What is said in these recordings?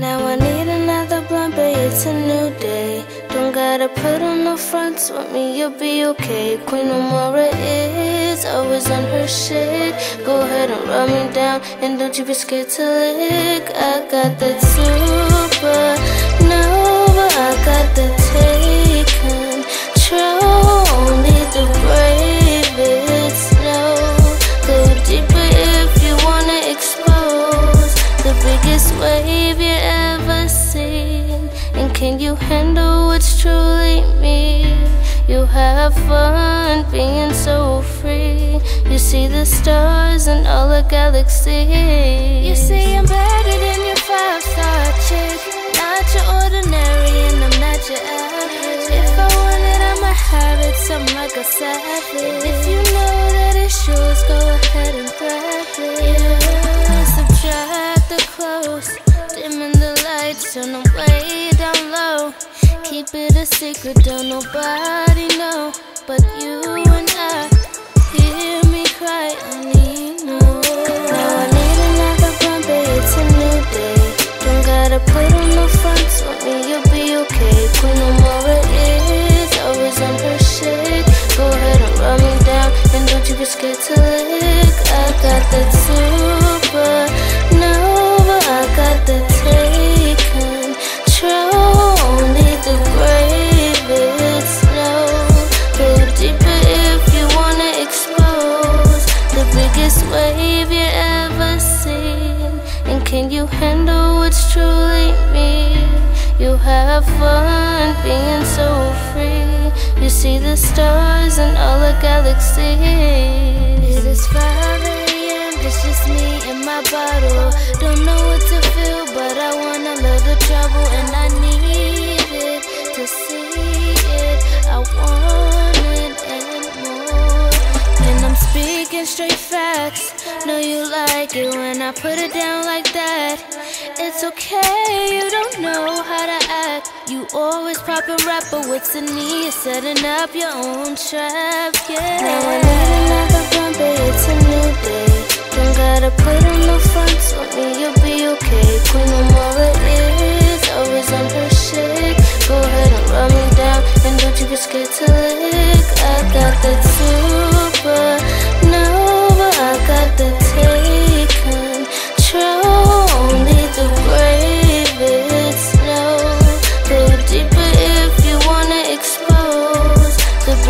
Now I need another blunt, but it's a new day. Don't gotta put on no fronts with me, you'll be okay. Queen Omara is always on her shit. Go ahead and rub me down, and don't you be scared to lick. I got that super nova, I got can you handle what's truly me? You have fun being so free. You see the stars and all the galaxies. You see I'm better than your five star chick. Not your ordinary, and I'm not your average. If I want it, I'ma have it, something like a savage. If you know that it's yours, go ahead and grab it. Yeah, subtract the clothes, dimming the lights, down low. Keep it a secret, don't nobody know but you and I. Hear me cry, only you know. Now I need another blunt, babe, it's a new day. Don't gotta put on no fronts with me, you'll be okay. Queen Omara is always on her. Go ahead and rub me down, and don't you be scared to lick. I got that can you handle what's truly me? You have fun being so free. You see the stars and all the galaxies. It is 5 a.m. It's just me and my bottle. Don't know what to feel, but I want speaking straight facts. Know you like it when I put it down like that. It's okay, you don't know how to act. You always pop a rapper, what's the need? Setting up your own trap, yeah. Now I need another blunt, babe, it's a new day. Don't gotta put on no fronts with me, you'll be okay. Queen Omara is always on her shit. Go ahead and rub me down, and don't you be scared to lick.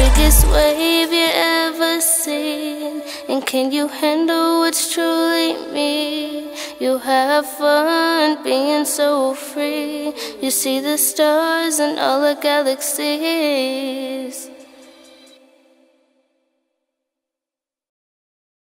Biggest wave you ever seen. And can you handle what's truly me? You have fun being so free. You see the stars and all the galaxies.